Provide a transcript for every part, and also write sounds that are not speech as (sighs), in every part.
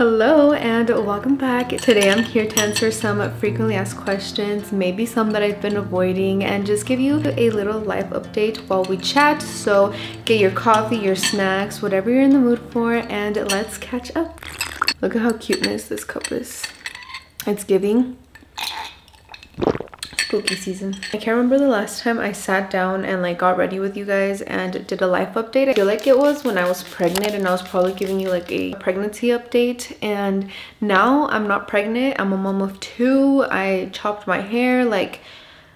Hello and welcome back. Today I'm here to answer some frequently asked questions, maybe some that I've been avoiding and just give you a little life update while we chat. So get your coffee, your snacks, whatever you're in the mood for and let's catch up. Look at how cuteness this cup is. It's giving spooky season. I can't remember the last time I sat down and like got ready with you guys and did a life update. I feel like it was when I was pregnant and I was probably giving you like a pregnancy update and now I'm not pregnant. I'm a mom of two. I chopped my hair like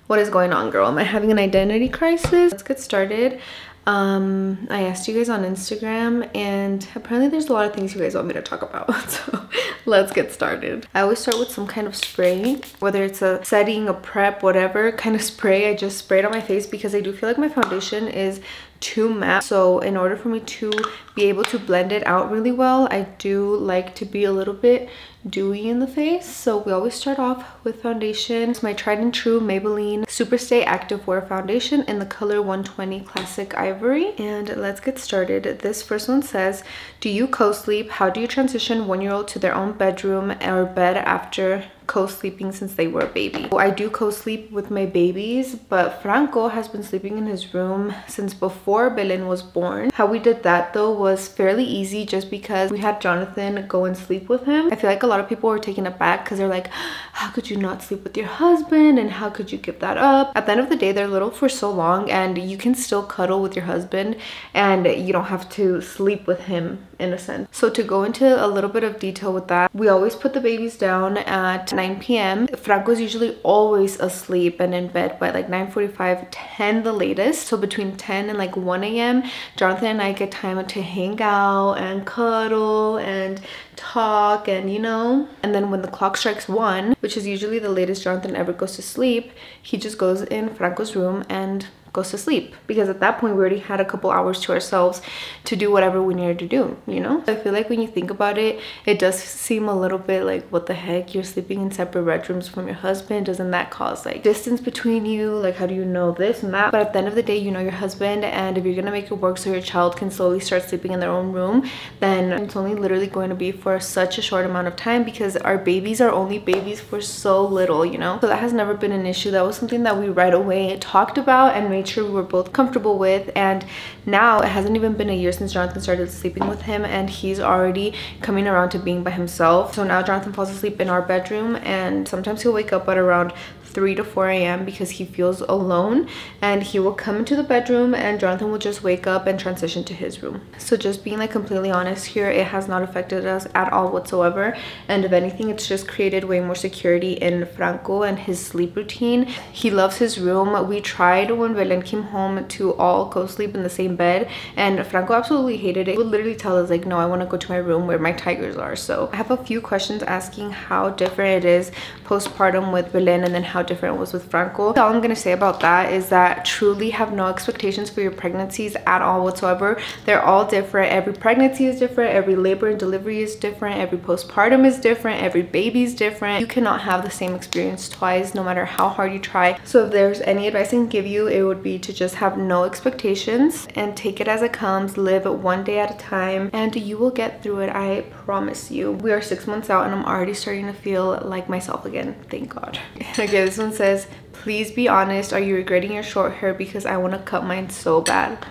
what is going on girl am i having an identity crisis let's get started um i asked you guys on instagram and apparently there's a lot of things you guys want me to talk about (laughs) so let's get started. I always start with some kind of spray whether it's a setting a prep whatever kind of spray. I just spray it on my face because i do feel like my foundation is too matte so in order for me to be able to blend it out really well i do like to be a little bit dewy in the face. So we always start off with foundation. It's my tried and true maybelline superstay activewear foundation in the color 120 classic ivory. And let's get started. This first one says do you co-sleep? How do you transition one-year-old to their own bedroom or bed after co-sleeping since they were a baby. I do co-sleep with my babies, but Franco has been sleeping in his room since before Belen was born. How we did that though was fairly easy just because we had Jonathan go and sleep with him. I feel like a lot of people were taken aback because they're like, how could you not sleep with your husband and how could you give that up? At the end of the day, they're little for so long and you can still cuddle with your husband and you don't have to sleep with him in a sense. So to go into a little bit of detail with that, we always put the babies down at 9 p.m. Franco's usually always asleep and in bed by like 9.45, 10 the latest. So between 10 and like 1 a.m., Jonathan and I get time to hang out and cuddle and talk and you know and then when the clock strikes one which is usually the latest jonathan ever goes to sleep he just goes in franco's room and goes to sleep. Because at that point we already had a couple hours to ourselves to do whatever we needed to do you know? I feel like when you think about it it does seem a little bit like what the heck? You're sleeping in separate bedrooms from your husband. Doesn't that cause like distance between you? Like how do you know this and that? But at the end of the day you know your husband. And if you're gonna make it work so your child can slowly start sleeping in their own room then it's only literally going to be for such a short amount of time because our babies are only babies for so little you know? So that has never been an issue. That was something that we right away talked about and made made sure we were both comfortable with and now it hasn't even been a year since Jonathan started sleeping with him and he's already coming around to being by himself. So now Jonathan falls asleep in our bedroom and sometimes he'll wake up at around 3 to 4 a.m. because he feels alone and he will come into the bedroom and Jonathan will just wake up and transition to his room. So just being like completely honest here, it has not affected us at all whatsoever. And if anything, it's just created way more security in Franco and his sleep routine. He loves his room. We tried when Belen came home to all co-sleep in the same bed and Franco absolutely hated it. He would literally tell us like, no, I want to go to my room where my tigers are. So I have a few questions asking how different it is postpartum with Belen and then how different it was with Franco. All I'm gonna say about that is that truly have no expectations for your pregnancies at all whatsoever. They're all different. Every pregnancy is different. Every labor and delivery is different. Every postpartum is different. Every baby is different. You cannot have the same experience twice no matter how hard you try. So if there's any advice I can give you, it would be to just have no expectations and take it as it comes. Live one day at a time and you will get through it. I promise you. We are six months out and I'm already starting to feel like myself again. Thank God. (laughs) okay, this one says, please be honest. Are you regretting your short hair? Because I want to cut mine so bad.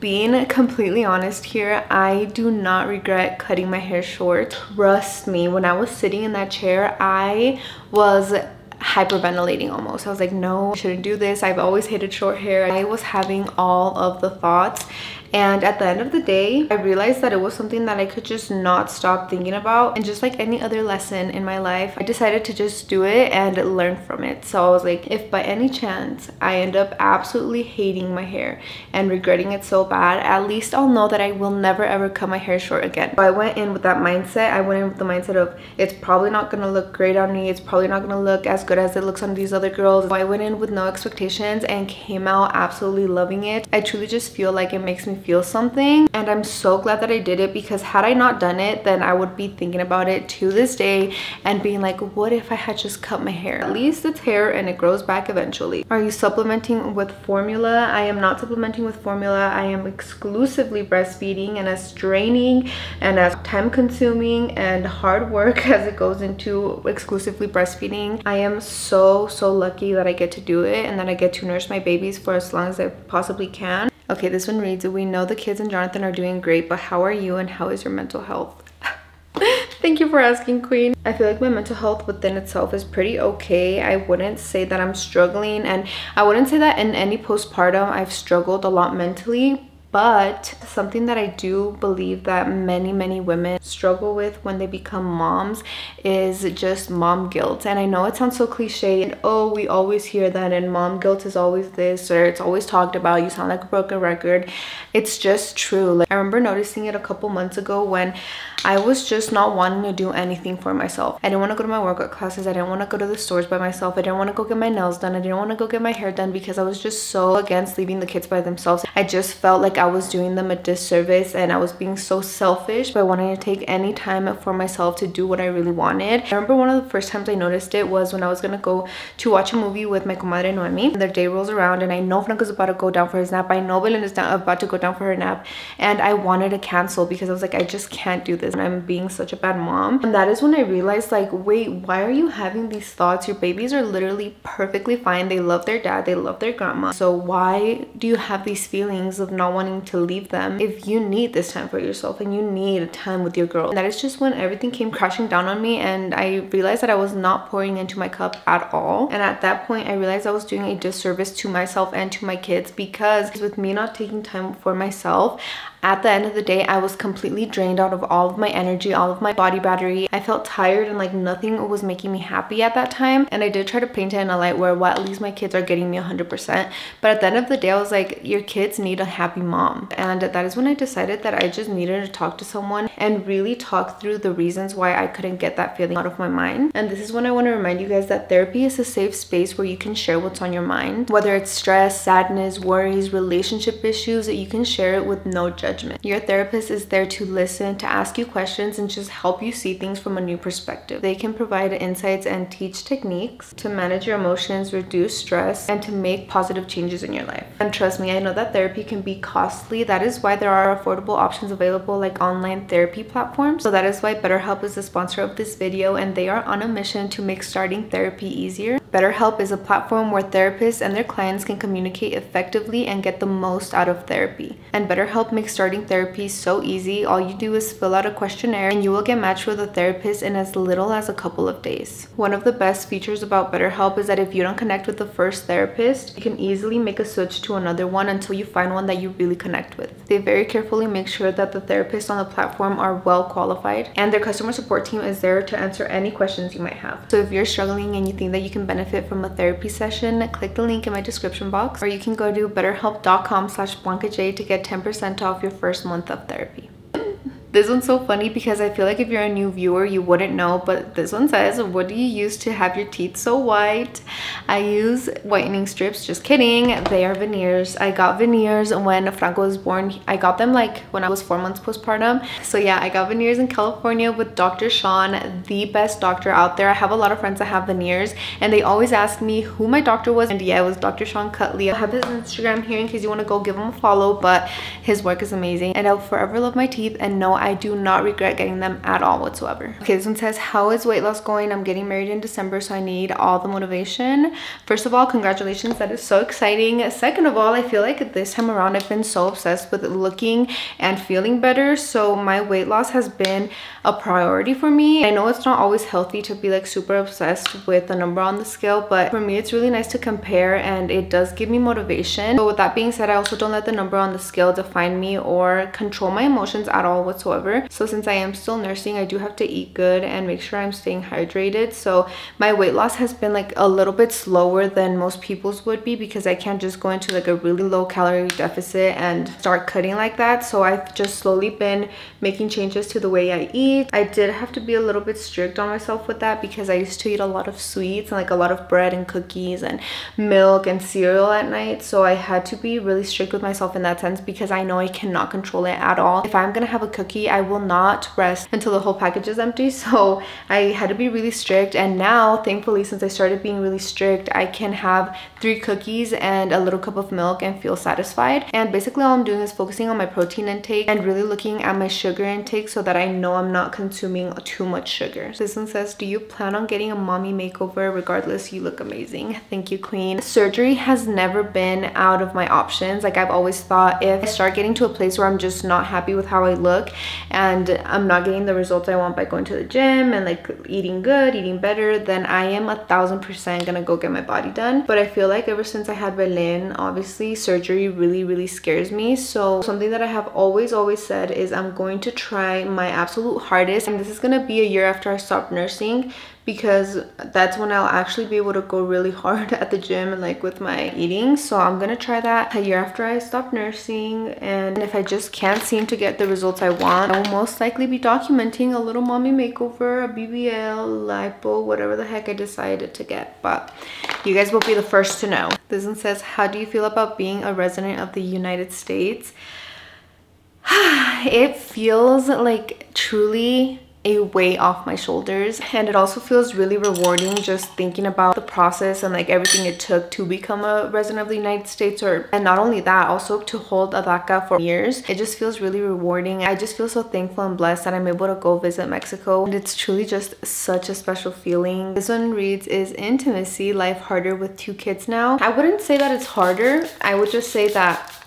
Being completely honest here, I do not regret cutting my hair short. Trust me, when I was sitting in that chair, I was hyperventilating almost. I was like, no, I shouldn't do this. I've always hated short hair. I was having all of the thoughts and at the end of the day i realized that it was something that i could just not stop thinking about and just like any other lesson in my life i decided to just do it and learn from it so i was like if by any chance i end up absolutely hating my hair and regretting it so bad at least i'll know that i will never ever cut my hair short again so i went in with that mindset i went in with the mindset of it's probably not gonna look great on me it's probably not gonna look as good as it looks on these other girls. I went in with no expectations and came out absolutely loving it. I truly just feel like it makes me feel something and I'm so glad that I did it because had I not done it then I would be thinking about it to this day and being like what if I had just cut my hair? At least it's hair and it grows back eventually. Are you supplementing with formula? I am not supplementing with formula. I am exclusively breastfeeding and as draining and as time consuming and hard work (laughs) as it goes into exclusively breastfeeding. I am so, so lucky that I get to do it and that I get to nurse my babies for as long as I possibly can. Okay, this one reads, we know the kids and Jonathan are doing great, but how are you and how is your mental health? (laughs) Thank you for asking, Queen. I feel like my mental health within itself is pretty okay. I wouldn't say that I'm struggling and I wouldn't say that in any postpartum I've struggled a lot mentally but something that i do believe that many many women struggle with when they become moms is just mom guilt. And i know it sounds so cliche and oh we always hear that and mom guilt is always this or it's always talked about you sound like a broken record. It's just true. Like i remember noticing it a couple months ago when I was just not wanting to do anything for myself. I didn't want to go to my workout classes. I didn't want to go to the stores by myself. I didn't want to go get my nails done. I didn't want to go get my hair done because I was just so against leaving the kids by themselves. I just felt like I was doing them a disservice and I was being so selfish by wanting to take any time for myself to do what I really wanted. I remember one of the first times I noticed it was when I was gonna go to watch a movie with my comadre Noemi. Their day rolls around and I know Franco's about to go down for his nap. I know Belen is about to go down for her nap and I wanted to cancel because I was like, I just can't do this and I'm being such a bad mom. And that is when I realized like, wait, why are you having these thoughts? Your babies are literally perfectly fine. They love their dad. They love their grandma. So why do you have these feelings of not wanting to leave them if you need this time for yourself and you need time with your girl? And that is just when everything came crashing down on me and I realized that I was not pouring into my cup at all. And at that point, I realized I was doing a disservice to myself and to my kids because with me not taking time for myself, at the end of the day i was completely drained out of all of my energy all of my body battery. I felt tired and like nothing was making me happy at that time. And i did try to paint it in a light where well at least my kids are getting me 100 percent. But at the end of the day i was like your kids need a happy mom. And that is when i decided that i just needed to talk to someone and really talk through the reasons why i couldn't get that feeling out of my mind. And this is when i want to remind you guys that therapy is a safe space where you can share what's on your mind. Whether it's stress sadness worries relationship issues you can share it with no judgment judgment. Your therapist is there to listen, to ask you questions, and just help you see things from a new perspective. They can provide insights and teach techniques to manage your emotions, reduce stress, and to make positive changes in your life. And trust me, I know that therapy can be costly. That is why there are affordable options available like online therapy platforms. So that is why BetterHelp is the sponsor of this video and they are on a mission to make starting therapy easier. BetterHelp is a platform where therapists and their clients can communicate effectively and get the most out of therapy. And BetterHelp makes starting therapy is so easy. All you do is fill out a questionnaire and you will get matched with a therapist in as little as a couple of days. One of the best features about BetterHelp is that if you don't connect with the first therapist, you can easily make a switch to another one until you find one that you really connect with. They very carefully make sure that the therapists on the platform are well qualified and their customer support team is there to answer any questions you might have. So if you're struggling and you think that you can benefit from a therapy session, click the link in my description box or you can go to betterhelp.com slash to get 10% off your your first month of therapy. This one's so funny because I feel like if you're a new viewer, you wouldn't know, but this one says, what do you use to have your teeth so white? I use whitening strips, just kidding. They are veneers. I got veneers when Franco was born. I got them like when I was four months postpartum. So yeah, I got veneers in California with Dr. Sean, the best doctor out there. I have a lot of friends that have veneers and they always ask me who my doctor was. And yeah, it was Dr. Sean Cutley. I have his Instagram here in case you want to go give him a follow, but his work is amazing. And I'll forever love my teeth and know I do not regret getting them at all whatsoever. Okay, this one says, how is weight loss going? I'm getting married in December, so I need all the motivation. First of all, congratulations. That is so exciting. Second of all, I feel like this time around, I've been so obsessed with looking and feeling better. So my weight loss has been a priority for me. I know it's not always healthy to be like super obsessed with the number on the scale, but for me, it's really nice to compare and it does give me motivation. But with that being said, I also don't let the number on the scale define me or control my emotions at all whatsoever whatsoever. So since I am still nursing, I do have to eat good and make sure I'm staying hydrated. So my weight loss has been like a little bit slower than most people's would be because I can't just go into like a really low calorie deficit and start cutting like that. So I've just slowly been making changes to the way I eat. I did have to be a little bit strict on myself with that because I used to eat a lot of sweets and like a lot of bread and cookies and milk and cereal at night. So I had to be really strict with myself in that sense because I know I cannot control it at all. If I'm gonna have a cookie, I will not rest until the whole package is empty. (laughs) So I had to be really strict. And now, thankfully, since I started being really strict, I can have three cookies and a little cup of milk and feel satisfied. And basically all I'm doing is focusing on my protein intake and really looking at my sugar intake so that I know I'm not consuming too much sugar. This one says, do you plan on getting a mommy makeover? Regardless, you look amazing. Thank you, queen. Surgery has never been out of my options. Like I've always thought if I start getting to a place where I'm just not happy with how I look and I'm not getting the results I want by going to the gym and like eating good, eating better, then I am a thousand percent gonna go get my body done. But I feel like ever since I had Belen, obviously surgery really, really scares me. So something that I have always, always said is I'm going to try my absolute hardest. And this is gonna be a year after I stopped nursing because that's when I'll actually be able to go really hard (laughs) at the gym and like with my eating. So I'm gonna try that a year after I stop nursing. And if I just can't seem to get the results I want, I will most likely be documenting a little mommy makeover, a BBL, lipo, whatever the heck I decided to get. But you guys will be the first to know. This one says, how do you feel about being a resident of the United States? (sighs) it feels like truly a weight off my shoulders. And it also feels really rewarding just thinking about the process and like everything it took to become a resident of the United States or and not only that also to hold a DACA for years. It just feels really rewarding. I just feel so thankful and blessed that I'm able to go visit Mexico. And it's truly just such a special feeling. This one reads is intimacy life harder with two kids now? I wouldn't say that it's harder. I would just say that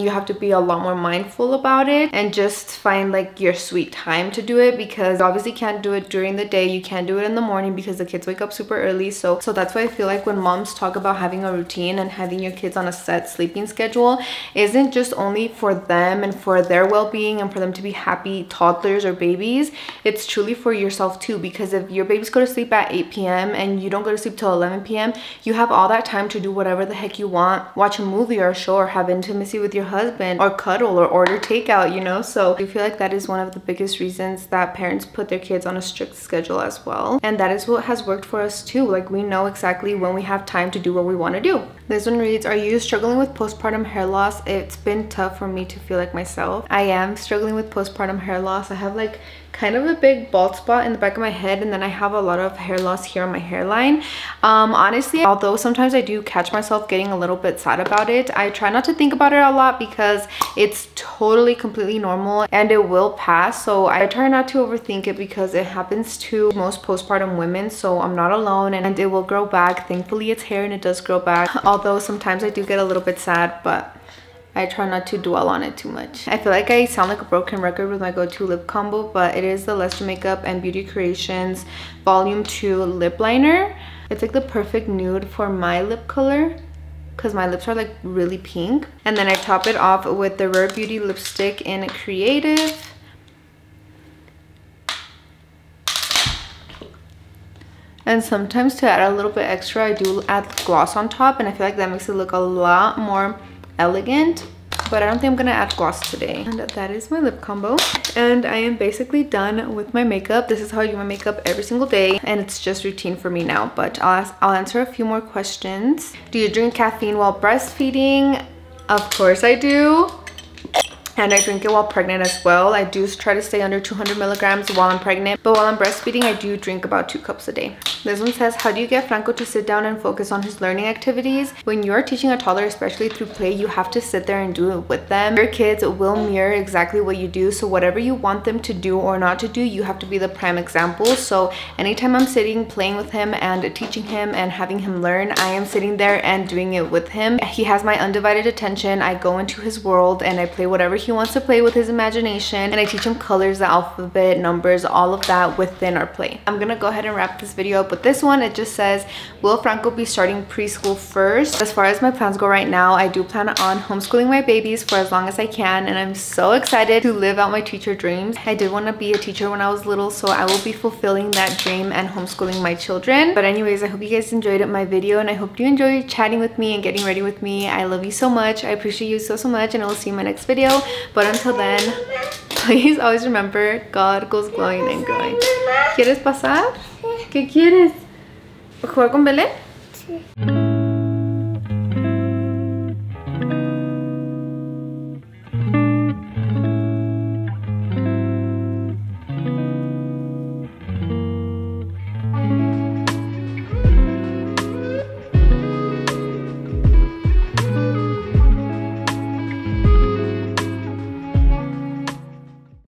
you have to be a lot more mindful about it and just find like your sweet time to do it because obviously can't do it during the day. You can't do it in the morning because the kids wake up super early. So so that's why i feel like when moms talk about having a routine and having your kids on a set sleeping schedule isn't just only for them and for their well-being and for them to be happy toddlers or babies it's truly for yourself too. Because if your babies go to sleep at 8 p.m and you don't go to sleep till 11 p.m you have all that time to do whatever the heck you want watch a movie or a show or have intimacy with your husband or cuddle or order takeout, you know? So I feel like that is one of the biggest reasons that parents put their kids on a strict schedule as well. And that is what has worked for us too. Like we know exactly when we have time to do what we want to do. This one reads, are you struggling with postpartum hair loss? It's been tough for me to feel like myself. I am struggling with postpartum hair loss. I have like kind of a big bald spot in the back of my head and then I have a lot of hair loss here on my hairline. Um, honestly, although sometimes I do catch myself getting a little bit sad about it, I try not to think about it a lot because it's totally completely normal and it will pass. So I try not to overthink it because it happens to most postpartum women. So I'm not alone and it will grow back. Thankfully it's hair and it does grow back. Although sometimes I do get a little bit sad, but I try not to dwell on it too much. I feel like I sound like a broken record with my go-to lip combo, but it is the Luster Makeup and Beauty Creations Volume 2 Lip Liner. It's like the perfect nude for my lip color because my lips are like really pink. And then I top it off with the Rare Beauty lipstick in Creative. And sometimes to add a little bit extra, I do add gloss on top and I feel like that makes it look a lot more elegant but I don't think I'm gonna add gloss today. And that is my lip combo. And I am basically done with my makeup. This is how I do my makeup every single day. And it's just routine for me now. But I'll, ask, I'll answer a few more questions. Do you drink caffeine while breastfeeding? Of course I do and I drink it while pregnant as well. I do try to stay under 200 milligrams while I'm pregnant, but while I'm breastfeeding, I do drink about two cups a day. This one says, how do you get Franco to sit down and focus on his learning activities? When you're teaching a toddler, especially through play, you have to sit there and do it with them. Your kids will mirror exactly what you do, so whatever you want them to do or not to do, you have to be the prime example. So anytime I'm sitting, playing with him and teaching him and having him learn, I am sitting there and doing it with him. He has my undivided attention. I go into his world and I play whatever he wants to play with his imagination and I teach him colors, the alphabet, numbers, all of that within our play. I'm gonna go ahead and wrap this video up with this one. It just says, will Franco be starting preschool first? As far as my plans go right now, I do plan on homeschooling my babies for as long as I can. And I'm so excited to live out my teacher dreams. I did want to be a teacher when I was little, so I will be fulfilling that dream and homeschooling my children. But anyways, I hope you guys enjoyed my video and I hope you enjoyed chatting with me and getting ready with me. I love you so much. I appreciate you so, so much and I will see you in my next video. But until then, please always remember, God goes glowing and growing. ¿Quieres pasar? ¿Qué quieres? ¿Jugar con Belén? Sí.